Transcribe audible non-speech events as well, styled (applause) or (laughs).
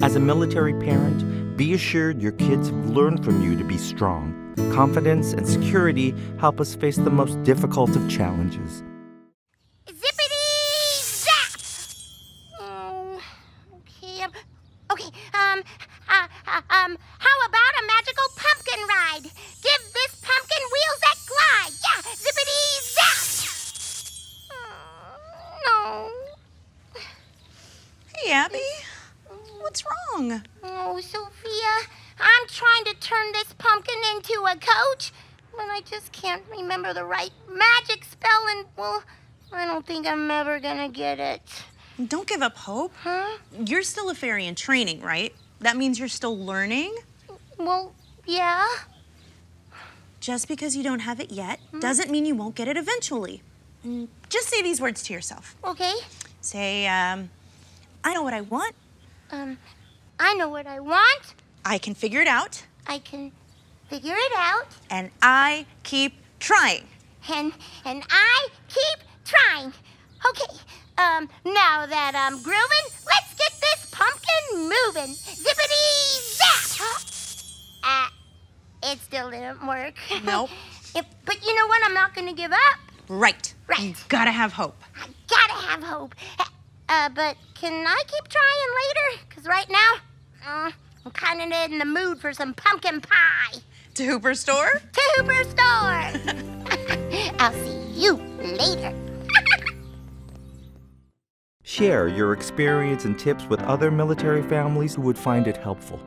As a military parent, be assured your kids have learned from you to be strong. Confidence and security help us face the most difficult of challenges. Zippity zap! Oh, okay. Um, okay. Um. Uh, uh, um. How about a magical pumpkin ride? Give this pumpkin wheels that glide. Yeah. Zippity zap! Oh, no. Hey, Abby. What's wrong? Oh, Sophia, I'm trying to turn this pumpkin into a coach, but I just can't remember the right magic spell, and well, I don't think I'm ever gonna get it. Don't give up hope. Huh? You're still a fairy in training, right? That means you're still learning. Well, yeah. Just because you don't have it yet doesn't mean you won't get it eventually. Just say these words to yourself. Okay. Say, um, I know what I want. Um, I know what I want. I can figure it out. I can figure it out, And I keep trying. and and I keep trying. Okay. Um, now that I'm grooving, let's get this pumpkin moving. Zippity zap! Ah, it still didn't work. Nope. (laughs) If- but you know what? I'm not gonna give up. Right. Right. You gotta have hope. I gotta have hope. Uh, but can I keep trying later? Cause right now, uh, I'm kind of in the mood for some pumpkin pie. To Hooper Store? To Hooper Store. (laughs) I'll see you later. Share your experience and tips with other military families who would find it helpful.